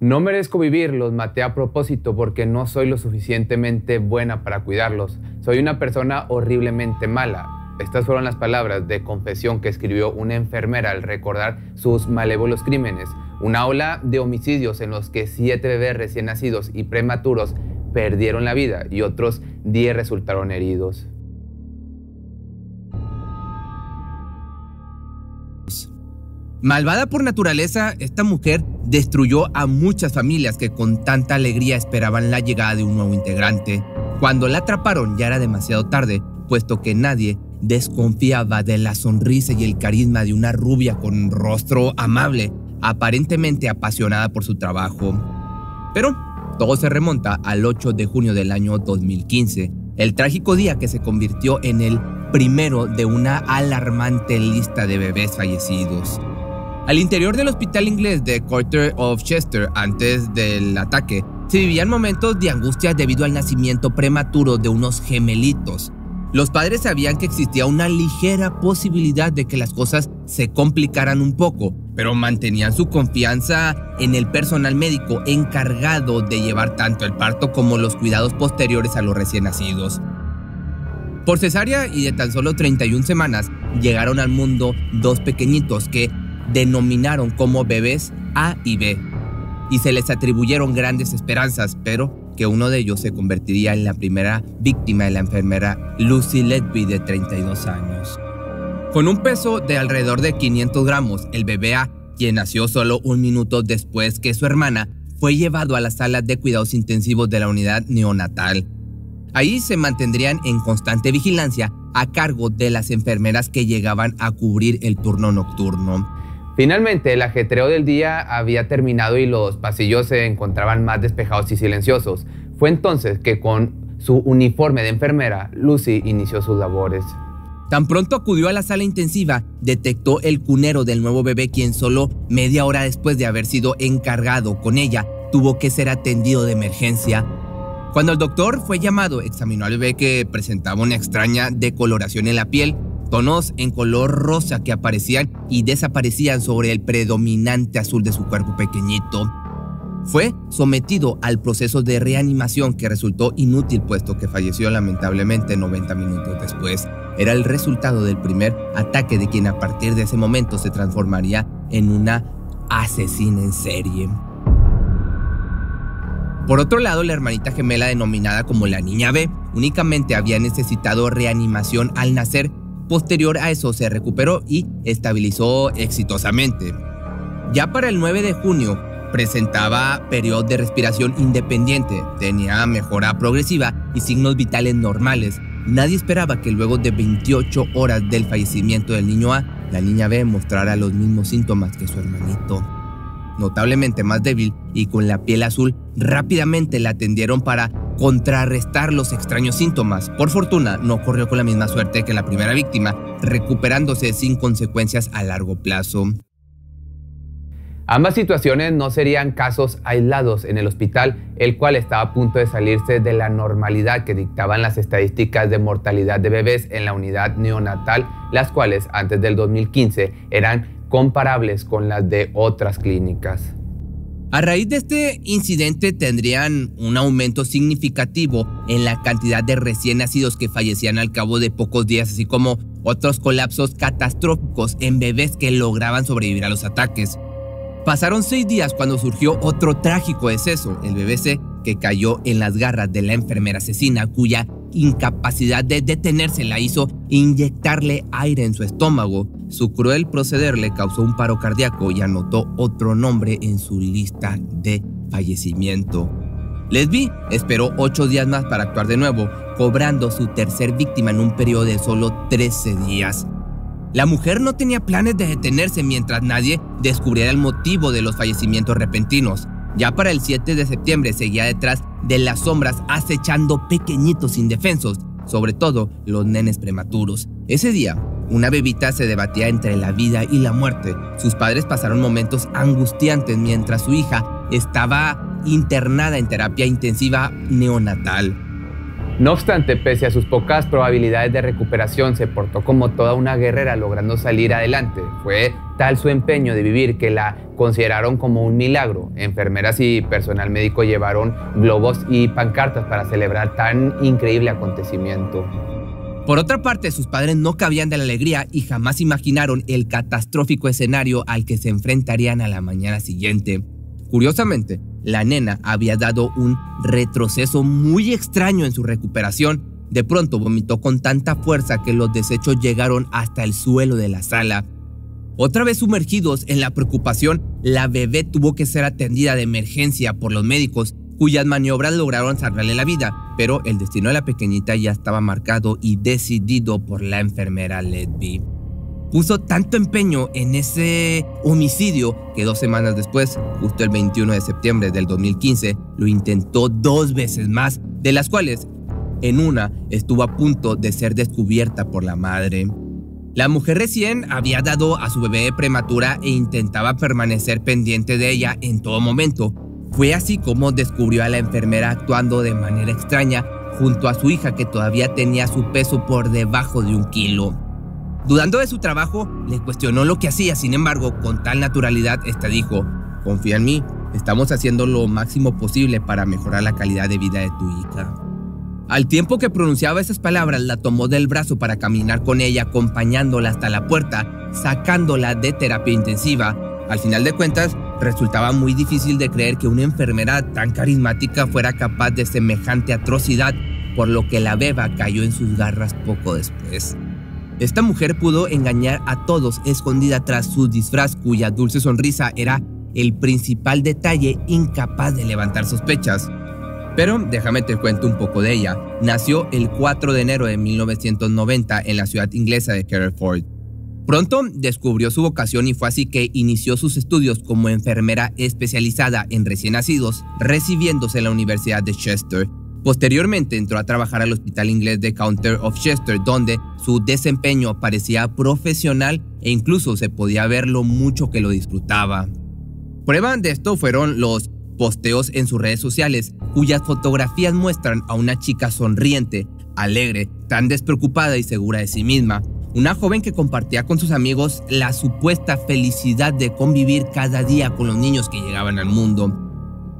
No merezco vivir, los maté a propósito porque no soy lo suficientemente buena para cuidarlos. Soy una persona horriblemente mala. Estas fueron las palabras de confesión que escribió una enfermera al recordar sus malévolos crímenes. Una ola de homicidios en los que siete bebés recién nacidos y prematuros perdieron la vida y otros diez resultaron heridos. Malvada por naturaleza, esta mujer destruyó a muchas familias que con tanta alegría esperaban la llegada de un nuevo integrante. Cuando la atraparon ya era demasiado tarde, puesto que nadie desconfiaba de la sonrisa y el carisma de una rubia con rostro amable, aparentemente apasionada por su trabajo. Pero todo se remonta al 8 de junio del año 2015, el trágico día que se convirtió en el primero de una alarmante lista de bebés fallecidos. Al interior del hospital inglés de Quarter of Chester, antes del ataque, se vivían momentos de angustia debido al nacimiento prematuro de unos gemelitos. Los padres sabían que existía una ligera posibilidad de que las cosas se complicaran un poco, pero mantenían su confianza en el personal médico encargado de llevar tanto el parto como los cuidados posteriores a los recién nacidos. Por cesárea y de tan solo 31 semanas, llegaron al mundo dos pequeñitos que denominaron como bebés A y B, y se les atribuyeron grandes esperanzas, pero que uno de ellos se convertiría en la primera víctima de la enfermera Lucy Ledby de 32 años. Con un peso de alrededor de 500 gramos, el bebé A, quien nació solo un minuto después que su hermana, fue llevado a la sala de cuidados intensivos de la unidad neonatal. Ahí se mantendrían en constante vigilancia a cargo de las enfermeras que llegaban a cubrir el turno nocturno. Finalmente, el ajetreo del día había terminado y los pasillos se encontraban más despejados y silenciosos. Fue entonces que con su uniforme de enfermera, Lucy inició sus labores. Tan pronto acudió a la sala intensiva, detectó el cunero del nuevo bebé quien solo media hora después de haber sido encargado con ella, tuvo que ser atendido de emergencia. Cuando el doctor fue llamado, examinó al bebé que presentaba una extraña decoloración en la piel tonos en color rosa que aparecían y desaparecían sobre el predominante azul de su cuerpo pequeñito. Fue sometido al proceso de reanimación que resultó inútil puesto que falleció lamentablemente 90 minutos después. Era el resultado del primer ataque de quien a partir de ese momento se transformaría en una asesina en serie. Por otro lado, la hermanita gemela denominada como la niña B únicamente había necesitado reanimación al nacer Posterior a eso se recuperó y estabilizó exitosamente. Ya para el 9 de junio presentaba periodo de respiración independiente, tenía mejora progresiva y signos vitales normales. Nadie esperaba que luego de 28 horas del fallecimiento del niño A, la niña B mostrara los mismos síntomas que su hermanito notablemente más débil y con la piel azul, rápidamente la atendieron para contrarrestar los extraños síntomas. Por fortuna, no corrió con la misma suerte que la primera víctima, recuperándose sin consecuencias a largo plazo. Ambas situaciones no serían casos aislados en el hospital, el cual estaba a punto de salirse de la normalidad que dictaban las estadísticas de mortalidad de bebés en la unidad neonatal, las cuales antes del 2015 eran comparables con las de otras clínicas. A raíz de este incidente tendrían un aumento significativo en la cantidad de recién nacidos que fallecían al cabo de pocos días, así como otros colapsos catastróficos en bebés que lograban sobrevivir a los ataques. Pasaron seis días cuando surgió otro trágico deceso, el BBC, que cayó en las garras de la enfermera asesina cuya incapacidad de detenerse la hizo inyectarle aire en su estómago. Su cruel proceder le causó un paro cardíaco y anotó otro nombre en su lista de fallecimiento. Lesbi esperó ocho días más para actuar de nuevo, cobrando su tercer víctima en un periodo de solo 13 días. La mujer no tenía planes de detenerse mientras nadie descubriera el motivo de los fallecimientos repentinos. Ya para el 7 de septiembre seguía detrás de las sombras acechando pequeñitos indefensos, sobre todo los nenes prematuros. Ese día, una bebita se debatía entre la vida y la muerte. Sus padres pasaron momentos angustiantes mientras su hija estaba internada en terapia intensiva neonatal. No obstante, pese a sus pocas probabilidades de recuperación, se portó como toda una guerrera logrando salir adelante. Fue tal su empeño de vivir que la consideraron como un milagro. Enfermeras y personal médico llevaron globos y pancartas para celebrar tan increíble acontecimiento. Por otra parte, sus padres no cabían de la alegría y jamás imaginaron el catastrófico escenario al que se enfrentarían a la mañana siguiente. Curiosamente, la nena había dado un retroceso muy extraño en su recuperación. De pronto vomitó con tanta fuerza que los desechos llegaron hasta el suelo de la sala. Otra vez sumergidos en la preocupación, la bebé tuvo que ser atendida de emergencia por los médicos, cuyas maniobras lograron salvarle la vida, pero el destino de la pequeñita ya estaba marcado y decidido por la enfermera Ledby. Puso tanto empeño en ese homicidio que dos semanas después, justo el 21 de septiembre del 2015, lo intentó dos veces más, de las cuales en una estuvo a punto de ser descubierta por la madre. La mujer recién había dado a su bebé prematura e intentaba permanecer pendiente de ella en todo momento. Fue así como descubrió a la enfermera actuando de manera extraña junto a su hija que todavía tenía su peso por debajo de un kilo. Dudando de su trabajo, le cuestionó lo que hacía, sin embargo, con tal naturalidad, esta dijo, confía en mí, estamos haciendo lo máximo posible para mejorar la calidad de vida de tu hija. Al tiempo que pronunciaba esas palabras, la tomó del brazo para caminar con ella, acompañándola hasta la puerta, sacándola de terapia intensiva. Al final de cuentas, resultaba muy difícil de creer que una enfermera tan carismática fuera capaz de semejante atrocidad, por lo que la beba cayó en sus garras poco después. Esta mujer pudo engañar a todos escondida tras su disfraz cuya dulce sonrisa era el principal detalle incapaz de levantar sospechas. Pero déjame te cuento un poco de ella. Nació el 4 de enero de 1990 en la ciudad inglesa de Careford. Pronto descubrió su vocación y fue así que inició sus estudios como enfermera especializada en recién nacidos, recibiéndose en la Universidad de Chester. Posteriormente entró a trabajar al Hospital Inglés de Counter of Chester, donde su desempeño parecía profesional e incluso se podía ver lo mucho que lo disfrutaba. Prueba de esto fueron los posteos en sus redes sociales, cuyas fotografías muestran a una chica sonriente, alegre, tan despreocupada y segura de sí misma. Una joven que compartía con sus amigos la supuesta felicidad de convivir cada día con los niños que llegaban al mundo.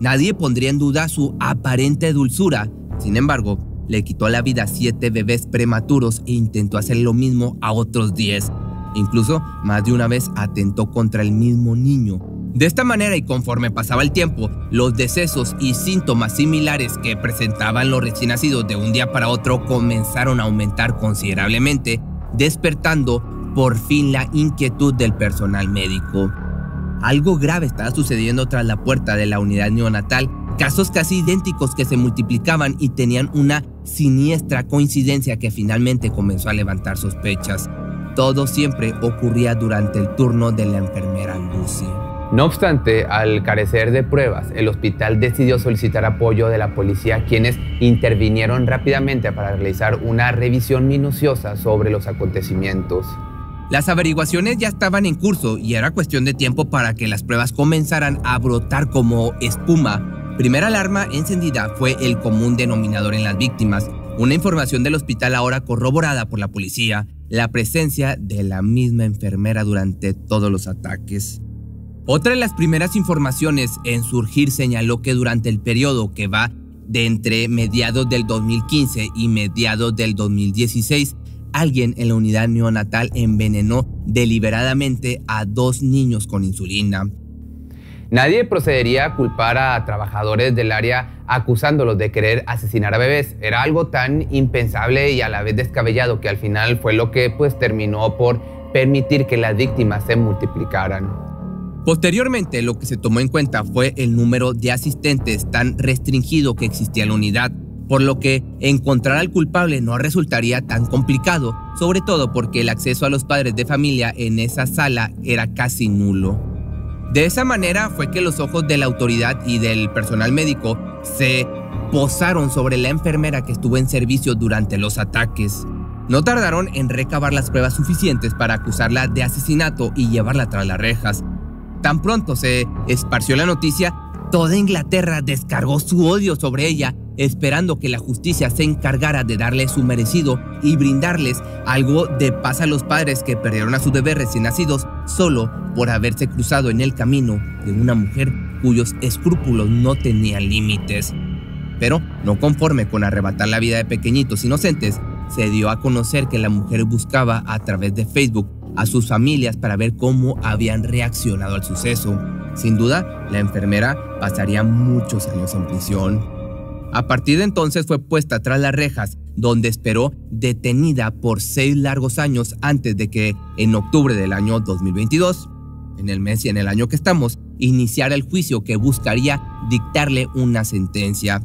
Nadie pondría en duda su aparente dulzura. Sin embargo, le quitó la vida a siete bebés prematuros e intentó hacer lo mismo a otros diez. Incluso más de una vez atentó contra el mismo niño, de esta manera y conforme pasaba el tiempo, los decesos y síntomas similares que presentaban los recién nacidos de un día para otro comenzaron a aumentar considerablemente, despertando por fin la inquietud del personal médico. Algo grave estaba sucediendo tras la puerta de la unidad neonatal, casos casi idénticos que se multiplicaban y tenían una siniestra coincidencia que finalmente comenzó a levantar sospechas. Todo siempre ocurría durante el turno de la enfermera Lucy. No obstante, al carecer de pruebas, el hospital decidió solicitar apoyo de la policía, quienes intervinieron rápidamente para realizar una revisión minuciosa sobre los acontecimientos. Las averiguaciones ya estaban en curso y era cuestión de tiempo para que las pruebas comenzaran a brotar como espuma. Primera alarma encendida fue el común denominador en las víctimas, una información del hospital ahora corroborada por la policía, la presencia de la misma enfermera durante todos los ataques. Otra de las primeras informaciones en surgir señaló que durante el periodo que va de entre mediados del 2015 y mediados del 2016, alguien en la unidad neonatal envenenó deliberadamente a dos niños con insulina. Nadie procedería a culpar a trabajadores del área acusándolos de querer asesinar a bebés. Era algo tan impensable y a la vez descabellado que al final fue lo que pues terminó por permitir que las víctimas se multiplicaran. Posteriormente, lo que se tomó en cuenta fue el número de asistentes tan restringido que existía en la unidad, por lo que encontrar al culpable no resultaría tan complicado, sobre todo porque el acceso a los padres de familia en esa sala era casi nulo. De esa manera fue que los ojos de la autoridad y del personal médico se posaron sobre la enfermera que estuvo en servicio durante los ataques. No tardaron en recabar las pruebas suficientes para acusarla de asesinato y llevarla tras las rejas, Tan pronto se esparció la noticia, toda Inglaterra descargó su odio sobre ella esperando que la justicia se encargara de darle su merecido y brindarles algo de paz a los padres que perdieron a sus bebés recién nacidos solo por haberse cruzado en el camino de una mujer cuyos escrúpulos no tenían límites. Pero, no conforme con arrebatar la vida de pequeñitos inocentes, se dio a conocer que la mujer buscaba a través de Facebook a sus familias para ver cómo habían reaccionado al suceso. Sin duda, la enfermera pasaría muchos años en prisión. A partir de entonces fue puesta tras las rejas, donde esperó detenida por seis largos años antes de que, en octubre del año 2022, en el mes y en el año que estamos, iniciara el juicio que buscaría dictarle una sentencia.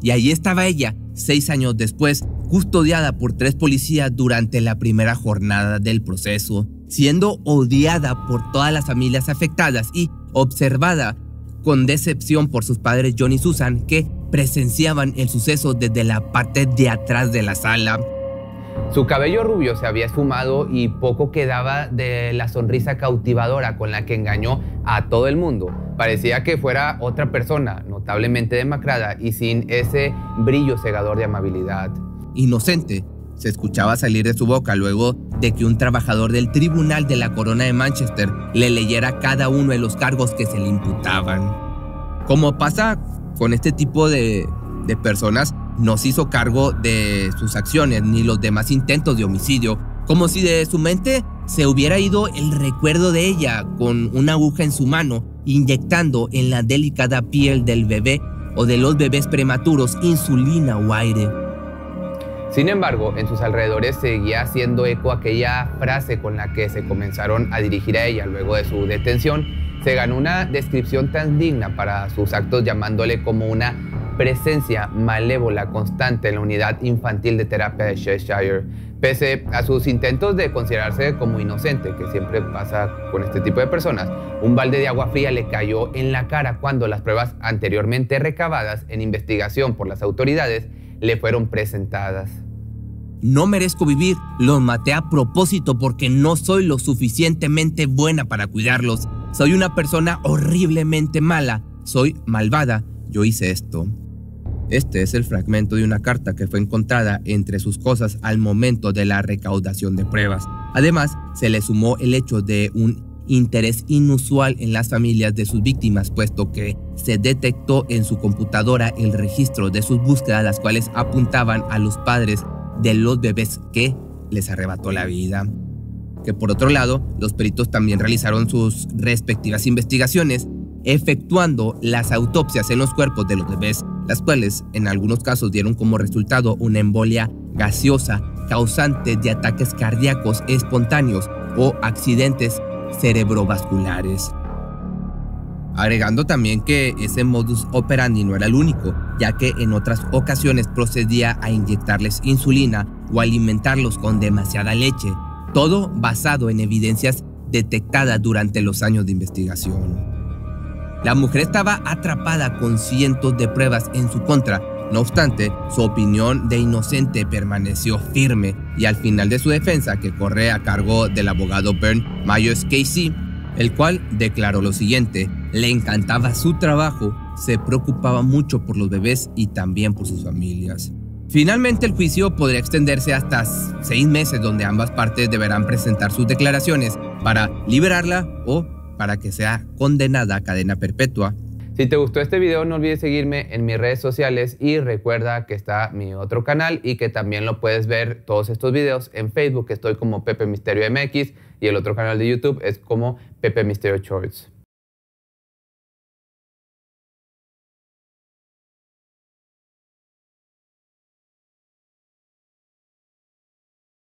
Y allí estaba ella, seis años después, custodiada por tres policías durante la primera jornada del proceso, siendo odiada por todas las familias afectadas y observada con decepción por sus padres John y Susan, que presenciaban el suceso desde la parte de atrás de la sala. Su cabello rubio se había esfumado y poco quedaba de la sonrisa cautivadora con la que engañó a todo el mundo. Parecía que fuera otra persona, notablemente demacrada y sin ese brillo cegador de amabilidad. Inocente, se escuchaba salir de su boca luego de que un trabajador del Tribunal de la Corona de Manchester le leyera cada uno de los cargos que se le imputaban. Como pasa con este tipo de, de personas, no se hizo cargo de sus acciones ni los demás intentos de homicidio, como si de su mente se hubiera ido el recuerdo de ella con una aguja en su mano, inyectando en la delicada piel del bebé o de los bebés prematuros insulina o aire. Sin embargo, en sus alrededores seguía haciendo eco aquella frase con la que se comenzaron a dirigir a ella luego de su detención. Se ganó una descripción tan digna para sus actos llamándole como una presencia malévola constante en la unidad infantil de terapia de Cheshire, pese a sus intentos de considerarse como inocente, que siempre pasa con este tipo de personas. Un balde de agua fría le cayó en la cara cuando las pruebas anteriormente recabadas en investigación por las autoridades le fueron presentadas. No merezco vivir, los maté a propósito porque no soy lo suficientemente buena para cuidarlos. Soy una persona horriblemente mala, soy malvada, yo hice esto. Este es el fragmento de una carta que fue encontrada entre sus cosas al momento de la recaudación de pruebas. Además, se le sumó el hecho de un interés inusual en las familias de sus víctimas, puesto que se detectó en su computadora el registro de sus búsquedas, las cuales apuntaban a los padres de los bebés que les arrebató la vida. Que por otro lado, los peritos también realizaron sus respectivas investigaciones, efectuando las autopsias en los cuerpos de los bebés las cuales en algunos casos dieron como resultado una embolia gaseosa causante de ataques cardíacos espontáneos o accidentes cerebrovasculares. Agregando también que ese modus operandi no era el único, ya que en otras ocasiones procedía a inyectarles insulina o alimentarlos con demasiada leche, todo basado en evidencias detectadas durante los años de investigación. La mujer estaba atrapada con cientos de pruebas en su contra. No obstante, su opinión de inocente permaneció firme y al final de su defensa, que corre a cargo del abogado Bern Myers Casey, el cual declaró lo siguiente, le encantaba su trabajo, se preocupaba mucho por los bebés y también por sus familias. Finalmente el juicio podría extenderse hasta seis meses donde ambas partes deberán presentar sus declaraciones para liberarla o para que sea condenada a cadena perpetua. Si te gustó este video no olvides seguirme en mis redes sociales y recuerda que está mi otro canal y que también lo puedes ver todos estos videos en Facebook, estoy como Pepe Misterio MX y el otro canal de YouTube es como Pepe Misterio Shorts.